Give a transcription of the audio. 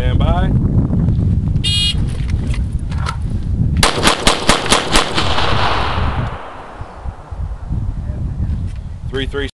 Stand by. Three three.